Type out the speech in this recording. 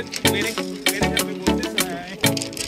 मेरे मेरे मेरे घर में बोलते सुना है।